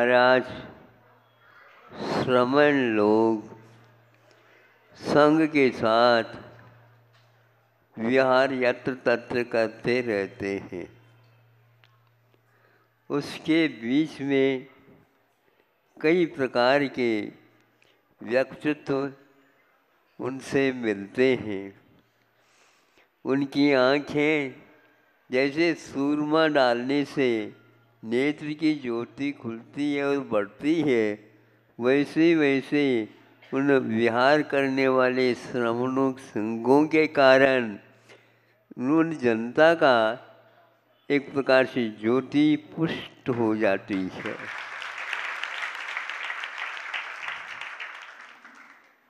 महाराज श्रमण लोग संघ के साथ विहार यत्र तत्र करते रहते हैं। उसके बीच में कई प्रकार के व्यक्तित्व उनसे मिलते हैं। उनकी आँखें जैसे सूरमा डालने से नेत्र की ज्योति खुलती है और बढ़ती है, वैसे वैसे उन विहार करने वाले श्रवणों संघों के कारण उन जनता का एक प्रकार से ज्योति पुष्ट हो जाती है।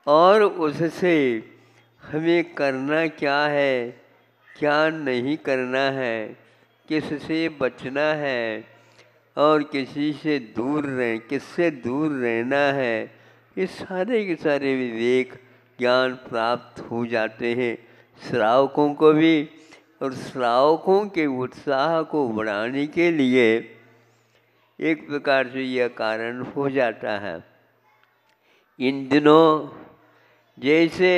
और उससे हमें करना क्या है, क्या नहीं करना है, किससे बचना है और किसी से दूर रह, किससे दूर रहना है, ये सारे के सारे विवेक ज्ञान प्राप्त हो जाते हैं। श्रावकों को भी और श्रावकों के उत्साह को बढ़ाने के लिए एक प्रकार से यह कारण हो जाता है। इन दिनों जैसे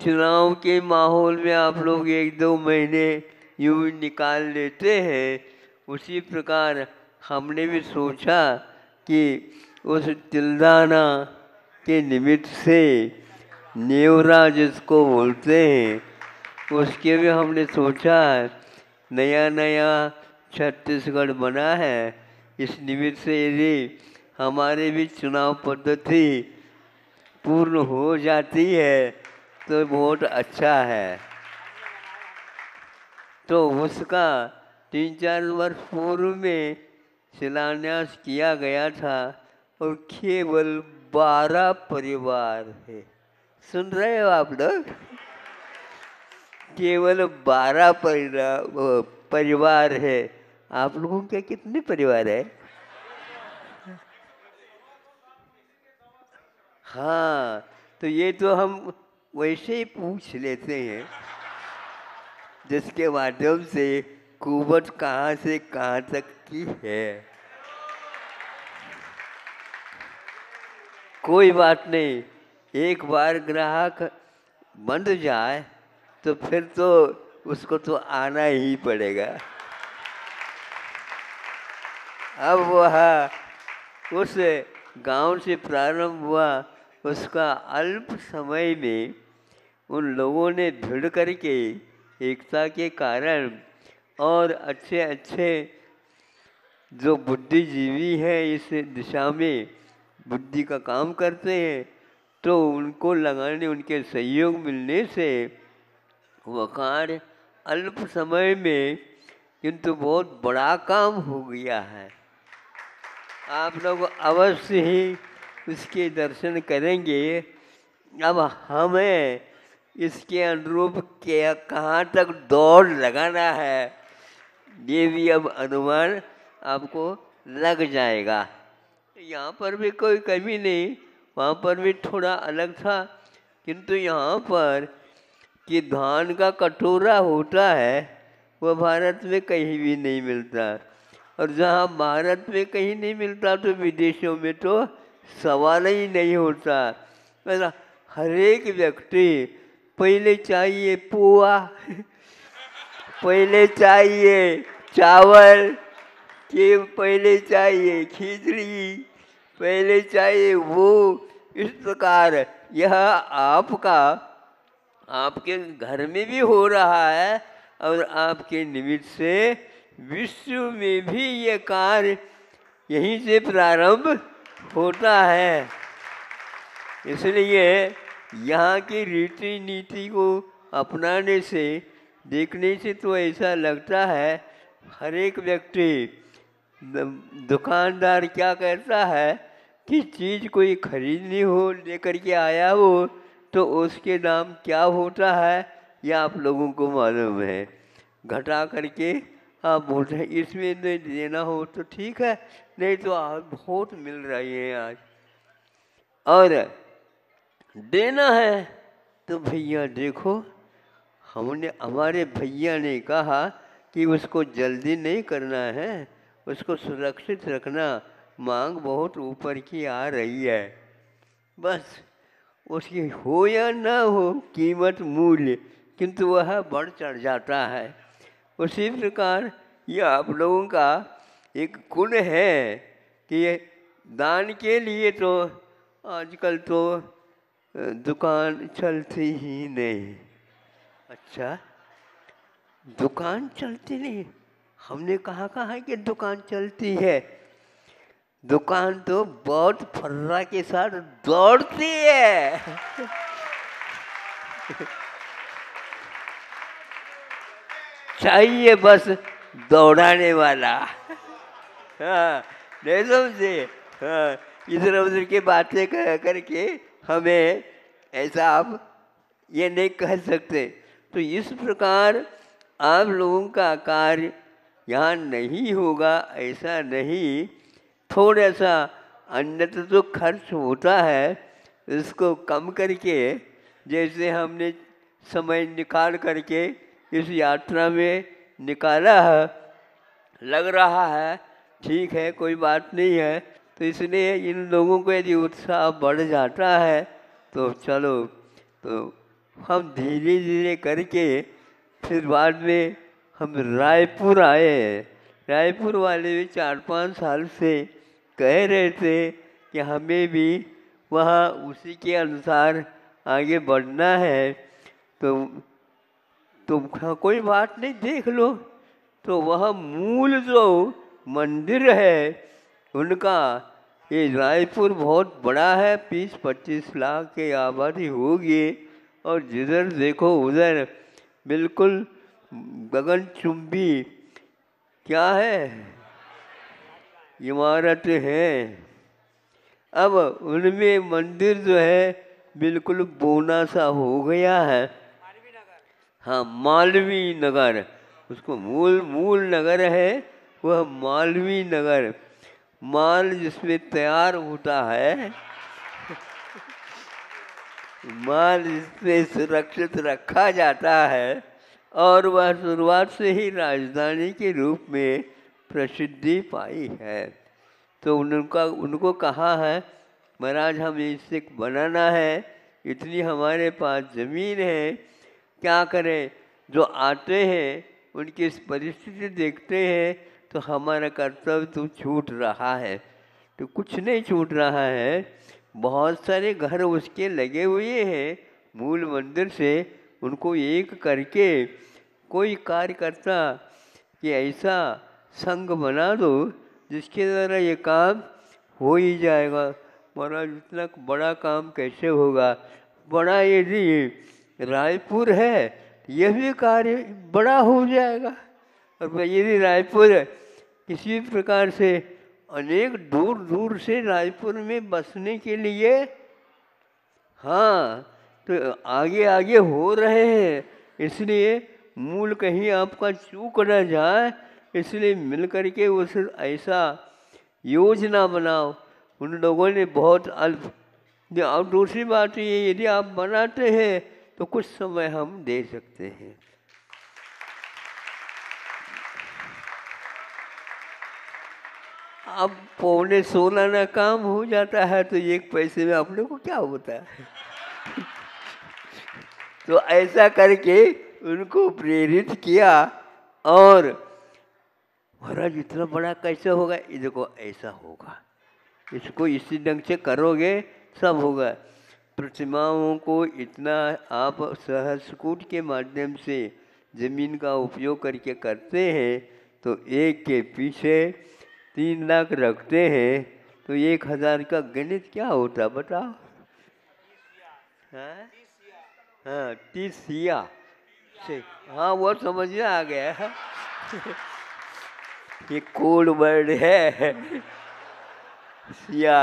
चुनाव के माहौल में आप लोग एक दो महीने यूँ निकाल लेते हैं, उसी प्रकार हमने भी सोचा कि उस तिलदाना के निमित्त से नेवरा जिसको बोलते हैं, उसके भी हमने सोचा नया नया छत्तीसगढ़ बना है, इस निमित्त से यदि हमारे भी चुनाव पद्धति पूर्ण हो जाती है तो बहुत अच्छा है। तो उसका तीन चार वर्ष पूर्व में शिलान्यास किया गया था और केवल बारह परिवार है। सुन रहे हो आप लोग? केवल बारह परिवार है। आप लोगों के कितने परिवार है? हाँ तो ये तो हम वैसे ही पूछ लेते हैं, जिसके माध्यम से कुवत कहाँ से कहाँ तक की है। कोई बात नहीं, एक बार ग्राहक बंद जाए तो फिर तो उसको तो आना ही पड़ेगा। अब वह उस गाँव से प्रारंभ हुआ, उसका अल्प समय में उन लोगों ने भिड़ करके एकता के कारण और अच्छे अच्छे जो बुद्धिजीवी हैं इस दिशा में, बुद्धि का काम करते हैं तो उनको लगाने, उनके सहयोग मिलने से वह कार्य अल्प समय में किंतु बहुत बड़ा काम हो गया है। आप लोग अवश्य ही उसके दर्शन करेंगे। अब हमें इसके अनुरूप क्या, कहाँ तक दौड़ लगाना है, ये भी अब अनुमान आपको लग जाएगा। यहाँ पर भी कोई कमी नहीं, वहाँ पर भी थोड़ा अलग था। किंतु यहाँ पर कि धान का कटोरा होता है वह भारत में कहीं भी नहीं मिलता। और जहाँ भारत में कहीं नहीं मिलता तो विदेशों में तो सवाल ही नहीं होता। मतलब हर एक व्यक्ति, पहले चाहिए पोहा पहले चाहिए चावल के पहले चाहिए खिचड़ी, पहले चाहिए वो। इस प्रकार यह आपका, आपके घर में भी हो रहा है और आपके निमित्त से विश्व में भी ये कार्य यहीं से प्रारंभ होता है। इसलिए यहाँ की रीति नीति को अपनाने से, देखने से तो ऐसा लगता है, हर एक व्यक्ति दुकानदार क्या कहता है कि चीज़ कोई खरीदनी हो, लेकर के आया हो तो उसके नाम क्या होता है यह आप लोगों को मालूम है। घटा करके आप बोलते हैं, इसमें नहीं देना हो तो ठीक है, नहीं तो आप बहुत मिल रही है आज। और देना है तो भैया देखो, हमने, हमारे भैया ने कहा कि उसको जल्दी नहीं करना है। उसको सुरक्षित रखना मांग बहुत ऊपर की आ रही है। बस, उसकी हो या ना हो कीमत मूल्य, किंतु वह बढ़ चढ़ जाता है। उसी प्रकार ये आप लोगों का एक गुण है कि दान के लिए तो आजकल तो दुकान चलती ही नहीं। अच्छा दुकान चलती नहीं? हमने कहा कहा है कि दुकान चलती है? दुकान तो बहुत फर्रा के साथ दौड़ती है। चाहिए बस दौड़ाने वाला। हाँ नहीं समझे? हाँ इधर उधर की बातें कह करके हमें ऐसा आप ये नहीं कह सकते। तो इस प्रकार आप लोगों का कार्य यहाँ नहीं होगा, ऐसा नहीं। थोड़ा सा अन्यत्र तो खर्च होता है इसको कम करके, जैसे हमने समय निकाल करके इस यात्रा में निकाला है, लग रहा है, ठीक है, कोई बात नहीं है। तो इसलिए इन लोगों को यदि उत्साह बढ़ जाता है तो चलो तो हम धीरे धीरे करके फिर बाद में हम रायपुर आए रायपुर वाले भी चार पाँच साल से कह रहे थे कि हमें भी वहाँ उसी के अनुसार आगे बढ़ना है। तो तुम तो कोई बात नहीं, देख लो। तो वह मूल जो मंदिर है, उनका ये रायपुर बहुत बड़ा है। बीस पच्चीस लाख की आबादी होगी। और जिधर देखो, उधर बिल्कुल गगनचुंबी क्या है? इमारत है। अब उनमें मंदिर जो है, बिल्कुल बोना सा हो गया है। हाँ मालवी नगर, उसको मूल मूल नगर है, वह मालवी नगर। माल जिसमें तैयार होता है, माल जिसमें सुरक्षित रखा जाता है और वह शुरुआत से ही राजधानी के रूप में प्रसिद्धि पाई है। तो उनका, उनको कहा है, महाराज, हम इससे बनाना है, इतनी हमारे पास ज़मीन है, क्या करें? जो आते हैं, उनकी इस परिस्थिति देखते हैं तो हमारा कर्तव्य तो छूट रहा है। तो कुछ नहीं छूट रहा है। बहुत सारे घर उसके लगे हुए हैं, मूल मंदिर से। उनको एक करके कोई कार्य करता कि ऐसा संघ बना दो, जिसके द्वारा ये काम हो ही जाएगा। महाराज, इतना बड़ा काम कैसे होगा? बड़ा यदि रायपुर है, यह भी कार्य बड़ा हो जाएगा। और यदि रायपुर किसी भी प्रकार से अनेक दूर दूर से रायपुर में बसने के लिए हाँ तो आगे आगे हो रहे हैं। इसलिए मूल कहीं आपका चूक न जाए। इसलिए मिल करके उस ऐसा योजना बनाओ। उन लोगों ने बहुत अल्प और दूसरी बात ये, यदि आप बनाते हैं तो कुछ समय हम दे सकते हैं। अब पौने सोलह ना काम हो जाता है तो एक पैसे में अपने को क्या होता है? तो ऐसा करके उनको प्रेरित किया और महाराज इतना बड़ा कैसे होगा? ये देखो, ऐसा होगा। इसको इसी ढंग से करोगे, सब होगा। प्रतिमाओं को इतना आप सहस्कूट के माध्यम से ज़मीन का उपयोग करके करते हैं तो एक के पीछे तीन लाख रखते हैं तो एक हज़ार का गणित क्या होता, बताओ? हाँ? हाँ तीसिया से हाँ वो समझ में आ गया। ये कोड वर्ड है। सिया।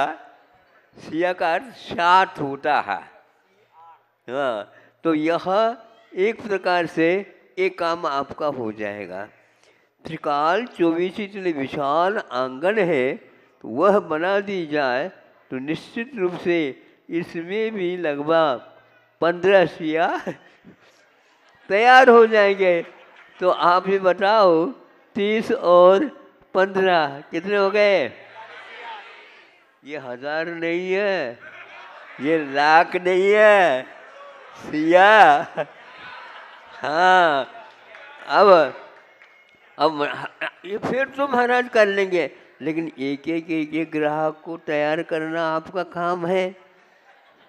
सिया का अर्थ सात होता है। हाँ तो यह एक प्रकार से एक काम आपका हो जाएगा। त्रिकाल चौबीस इतने विशाल आँगन है तो वह बना दी जाए तो निश्चित रूप से इसमें भी लगभग पंद्रह सिया तैयार हो जाएँगे। तो आप ही बताओ, तीस और पंद्रह कितने हो गए? ये हज़ार नहीं है, ये लाख नहीं है, सिया। हाँ अब अब ये फिर तो महाराज कर लेंगे, लेकिन एक एक एक एक ग्राहक को तैयार करना आपका काम है।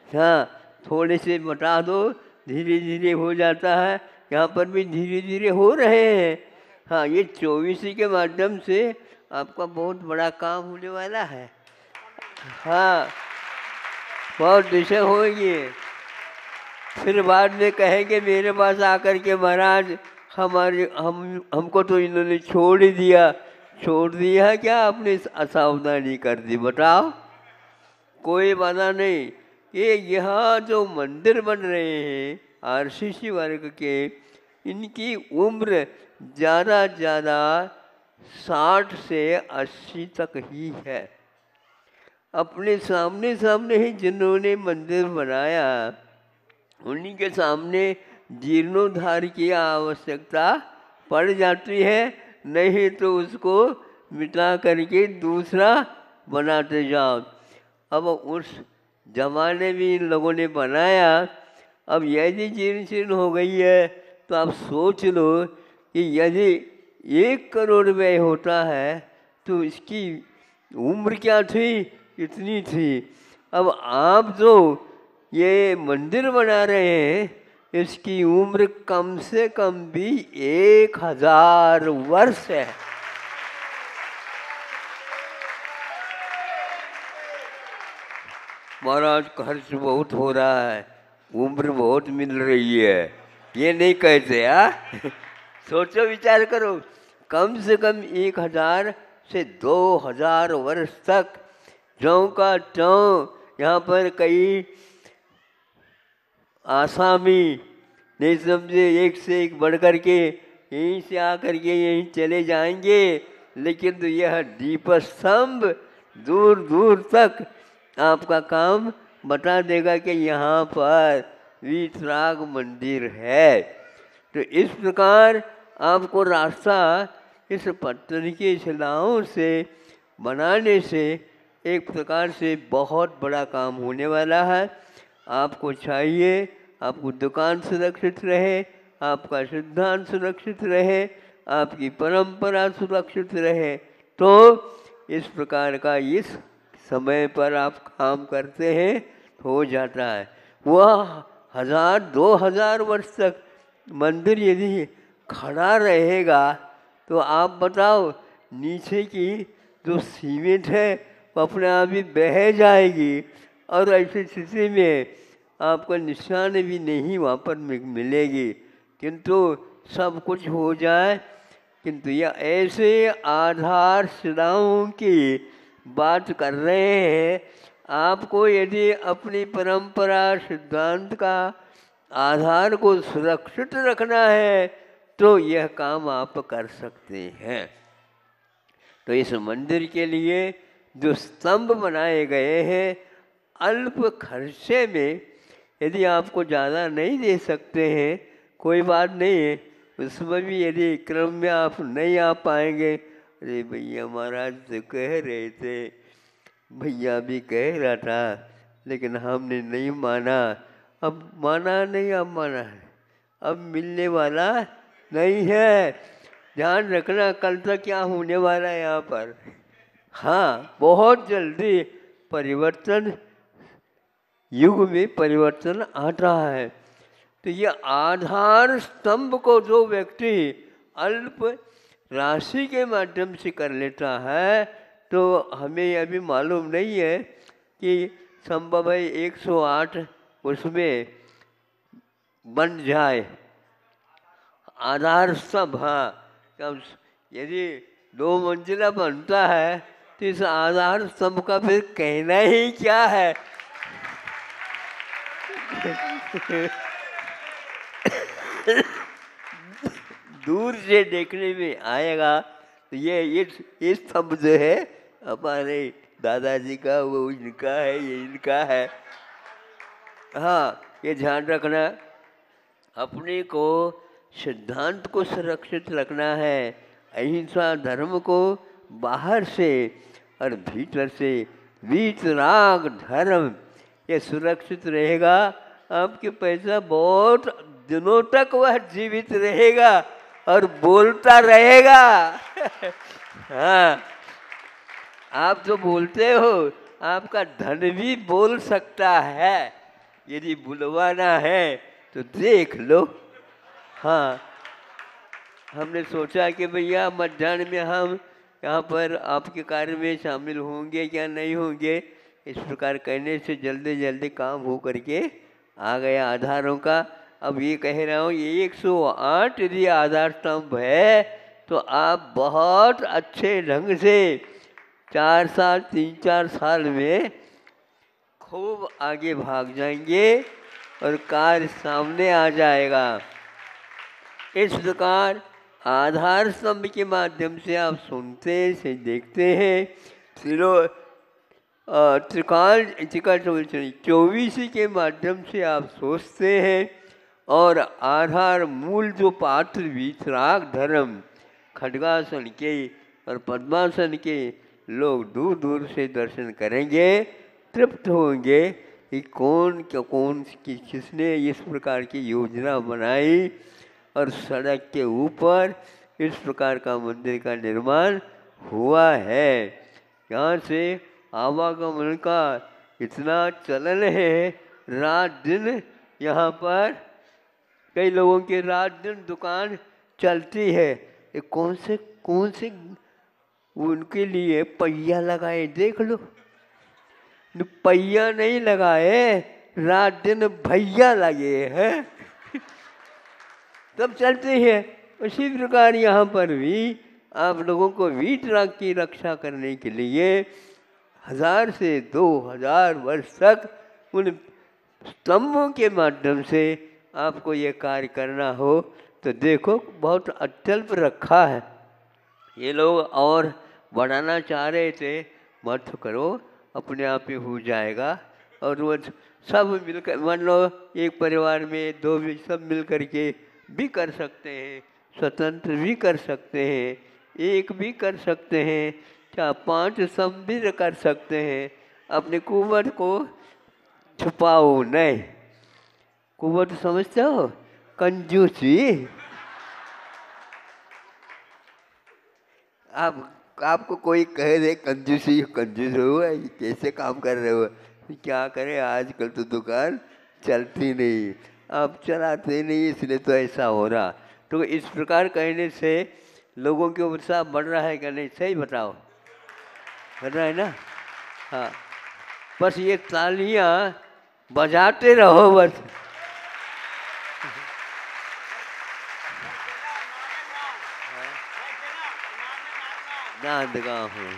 हाँ थोड़े से बता दो, धीरे धीरे हो जाता है। यहाँ पर भी धीरे धीरे हो रहे हैं। हाँ ये चौबीसी के माध्यम से आपका बहुत बड़ा काम होने वाला है। हाँ बहुत दिशा होगी। फिर बाद में कहेंगे, मेरे पास आकर के महाराज, हमारे, हम, हमको तो इन्होंने छोड़ ही दिया। छोड़ दिया क्या? आपने असावधानी कर दी, बताओ। कोई बाधा नहीं। ये यहाँ जो मंदिर बन रहे हैं आरसीसी वर्ग के, इनकी उम्र ज़्यादा ज़्यादा साठ से अस्सी तक ही है। अपने सामने सामने ही जिन्होंने मंदिर बनाया, उन्हीं के सामने जीर्णोद्धार की आवश्यकता पड़ जाती है, नहीं तो उसको मिटा करके दूसरा बनाते जाओ। अब उस जमाने में इन लोगों ने बनाया, अब यदि जीर्ण शीर्ण हो गई है तो आप सोच लो कि यदि एक करोड़ व्यय होता है तो इसकी उम्र क्या थी? इतनी थी? अब आप जो ये मंदिर बना रहे हैं, इसकी उम्र कम से कम भी एक हज़ार वर्ष है। महाराज, खर्च बहुत हो रहा है। उम्र बहुत मिल रही है। ये नहीं कहते आ सोचो, विचार करो। कम से कम एक हज़ार से दो हज़ार वर्ष तक जौ का चौ यहाँ पर कई आसामी नहीं समझे, एक से एक बढ़ कर के यहीं से आकर के यहीं चले जाएँगे। लेकिन तो यह दीप स्तंभ दूर दूर तक आपका काम बता देगा कि यहाँ पर वीतराग मंदिर है। तो इस प्रकार आपको रास्ता इस पत्थर की शिलाओं से बनाने से एक प्रकार से बहुत बड़ा काम होने वाला है। आपको चाहिए आपको दुकान सुरक्षित रहे, आपका सिद्धांत सुरक्षित रहे, आपकी परंपरा सुरक्षित रहे। तो इस प्रकार का इस समय पर आप काम करते हैं हो जाता है। वह हज़ार, दो हज़ार वर्ष तक मंदिर यदि खड़ा रहेगा तो आप बताओ, नीचे की जो सीमेंट है, वो अपने आप ही बह जाएगी और ऐसी स्थिति में आपको निशान भी नहीं वहाँ पर मिलेगी। किंतु सब कुछ हो जाए, किंतु यह ऐसे आधार शिलाओं की बात कर रहे हैं, आपको यदि अपनी परंपरा, सिद्धांत का आधार को सुरक्षित रखना है तो यह काम आप कर सकते हैं। तो इस मंदिर के लिए जो स्तंभ बनाए गए हैं, अल्प खर्चे में यदि आपको ज़्यादा नहीं दे सकते हैं, कोई बात नहीं है उसमें भी यदि क्रम में आप नहीं आ पाएँगे अरे भैया महाराज तो कह रहे थे। भैया भी कह रहा था, लेकिन हमने नहीं माना। अब माना नहीं, अब माना है। अब मिलने वाला नहीं है। ध्यान रखना, कल तक क्या होने वाला है यहाँ पर। हाँ बहुत जल्दी परिवर्तन, युग में परिवर्तन आ रहा है। तो ये आधार स्तंभ को जो व्यक्ति अल्प राशि के माध्यम से कर लेता है तो हमें अभी मालूम नहीं है कि संभव है 108 उसमें बन जाए आधार स्तंभ हाँ कब यदि दो मंजिला बनता है तो इस आधार स्तंभ का फिर कहना ही क्या है दूर से देखने में आएगा तो ये ये ये स्तंभ जो है, हमारे दादाजी का, वो इनका है, ये इनका है। हाँ ये ध्यान रखना, अपने को सिद्धांत को सुरक्षित रखना है, अहिंसा धर्म को बाहर से और भीतर से, वीत, राग, धर्म, ये सुरक्षित रहेगा, आपके पैसा बहुत दिनों तक वह जीवित रहेगा। और बोलता रहेगा। हाँ आप जो बोलते हो, आपका धन भी बोल सकता है। यदि बुलवाना है तो देख लो। हाँ हमने सोचा कि भैया मध्यान्ह में हम यहाँ पर आपके कार्य में शामिल होंगे या नहीं होंगे, इस प्रकार कहने से जल्दी जल्दी काम हो करके आ गया आधारों का। अब ये कह रहा हूँ, ये 108 यदि आधार स्तंभ है तो आप बहुत अच्छे ढंग से चार साल, तीन चार साल में खूब आगे भाग जाएँगे और कार्य सामने आ जाएगा। इस प्रकार आधार स्तंभ के माध्यम से आप सुनते से देखते हैं। त्रिलो त्रिकाल चौबीसी के माध्यम से आप सोचते हैं। और आधार मूल जो पात्र वितराग धर्म, खडगासन के और पद्मासन के लोग दूर दूर से दर्शन करेंगे, तृप्त होंगे कि कौन क्या कौन की किसने इस प्रकार की योजना बनाई और सड़क के ऊपर इस प्रकार का मंदिर का निर्माण हुआ है। यहाँ से आवागमन का इतना चलन है, रात दिन यहाँ पर कई लोगों की रात दिन दुकान चलती है। ये कौन से कौन से उनके लिए पहिया लगाए? देख लो। पहिया नहीं लगाए, रात दिन भैया लगे हैं। तब चलते हैं। उसी प्रकार यहाँ पर भी आप लोगों को वीट राग की रक्षा करने के लिए हज़ार से दो हज़ार वर्ष तक उन स्तंभों के माध्यम से आपको ये कार्य करना हो तो देखो बहुत अत्यल्प रखा है। ये लोग और बढ़ाना चाह रहे थे, मत करो, अपने आप ही हो जाएगा। और वो सब मिलकर, मान लो एक परिवार में दो भी सब मिल करके भी कर सकते हैं, स्वतंत्र भी कर सकते हैं, एक भी कर सकते हैं चाहे पाँच सम भी कर सकते हैं। अपने कुंवर को छुपाओ नहीं। कुंवर समझते हो? कंजूसी। आप, आपको कोई कह, दे, कंजूसी, कंजूस हो कैसे काम कर रहे हो? क्या करें, आजकल तो दुकान चलती नहीं। आप चलाते नहीं, इसलिए तो ऐसा हो रहा। तो इस प्रकार कहने से लोगों के उत्साह बढ़ रहा है क्या नहीं? सही बताओ। बढ़ रहा है ना? हाँ। बस ये तालियाँ बजाते रहो बस। नादगाह हूँ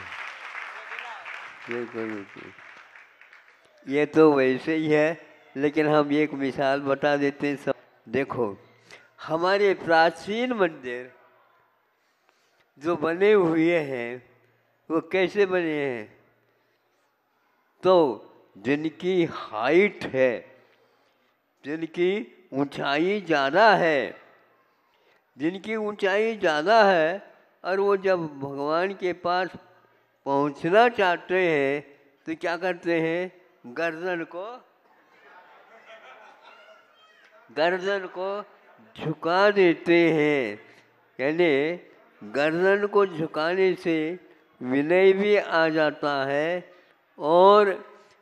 ये तो वैसे ही है, लेकिन हम एक मिसाल बता देते हैं सब। देखो, हमारे प्राचीन मंदिर जो बने हुए हैं, वो कैसे बने हैं? तो जिनकी हाइट है, जिनकी ऊंचाई ज़्यादा है, जिनकी ऊंचाई ज़्यादा है और वो जब भगवान के पास पहुँचना चाहते हैं तो क्या करते हैं? गर्दन को गर्दन को झुका देते हैं। यानी गर्दन को झुकाने से विनय भी आ जाता है और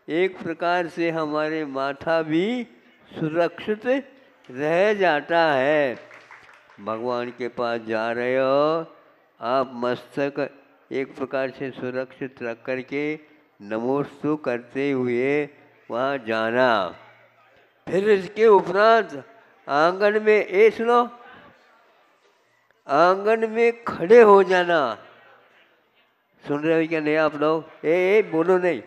एक प्रकार से हमारे माथा भी सुरक्षित रह जाता है। भगवान के पास जा रहे हो आप मस्तक एक प्रकार से सुरक्षित रख करके नमोस्तु करते हुए वहाँ जाना। फिर इसके उपरांत आँगन में ए सुनो आँगन में खड़े हो जाना। सुन रहे हो क्या नहीं आप लोग? ए, ए बोलो नहीं।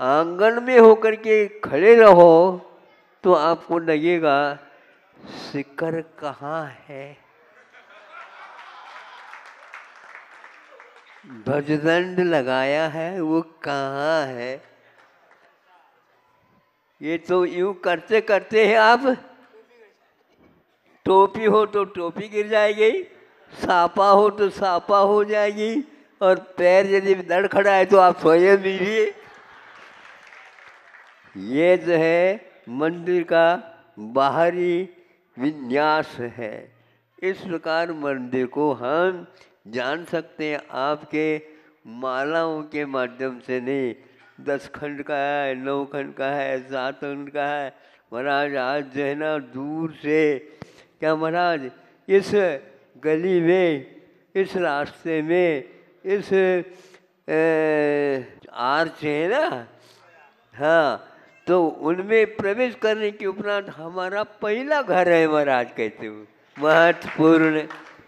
आँगन में होकर के खड़े रहो तो आपको लगेगा शिकर कहाँ है? ध्वजदंड लगाया है, वो कहाँ है? ये तो यूँ करते करते हैं आप। टोपी हो तो टोपी गिर जाएगी, सापा हो तो सापा हो जाएगी, और पैर यदि दड़ खड़ा है तो आप स्वयं दीजिए ये जो है, मंदिर का बाहरी विन्यास है। इस प्रकार मंदिर को हम जान सकते हैं, आपके मालाओं के माध्यम से नहीं। दस खंड का है, नौ खंड का है, सात खंड का है। महाराज, आज जो है ना, दूर से, क्या महाराज, इस गली में, इस रास्ते में, इस आर्च है ना? हाँ तो उनमें प्रवेश करने के उपरांत हमारा पहला घर है महाराज, कहते हुए। महत्वपूर्ण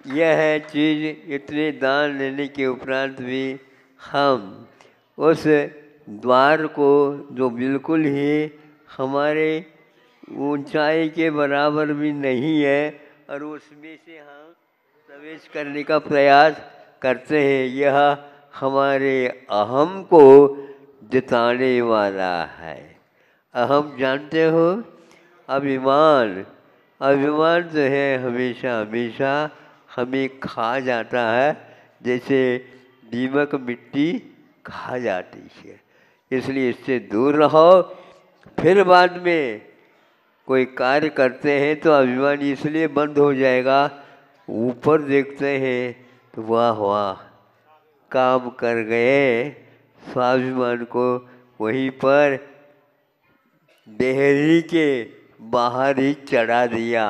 यह चीज़ इतने दान लेने के उपरांत भी हम उस द्वार को जो बिल्कुल ही हमारे ऊंचाई के बराबर भी नहीं है और उसमें से हम प्रवेश करने का प्रयास करते हैं, यह हमारे अहम को जिताने वाला है। अहम जानते हो? अभिमान। अभिमान जो है हमेशा हमेशा हमें खा जाता है, जैसे दीमक मिट्टी खा जाती है। इसलिए इससे दूर रहो, फिर बाद में कोई कार्य करते हैं तो अभिमान इसलिए बंद हो जाएगा। ऊपर देखते हैं तो वाह वाह, काम कर गए। स्वाभिमान को वहीं पर देहरी के बाहर ही चढ़ा दिया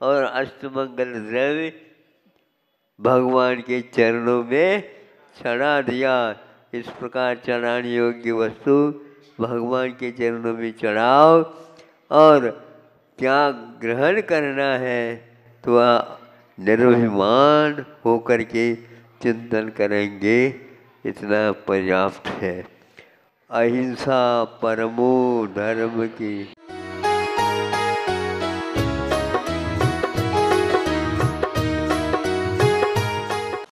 और अष्टमंगल द्रव्य भगवान के चरणों में चढ़ा दिया। इस प्रकार चढ़ाने योग्य वस्तु भगवान के चरणों में चढ़ाओ और क्या ग्रहण करना है तो निर्भिमान होकर के चिंतन करेंगे। इतना पर्याप्त है। अहिंसा परमो धर्म की।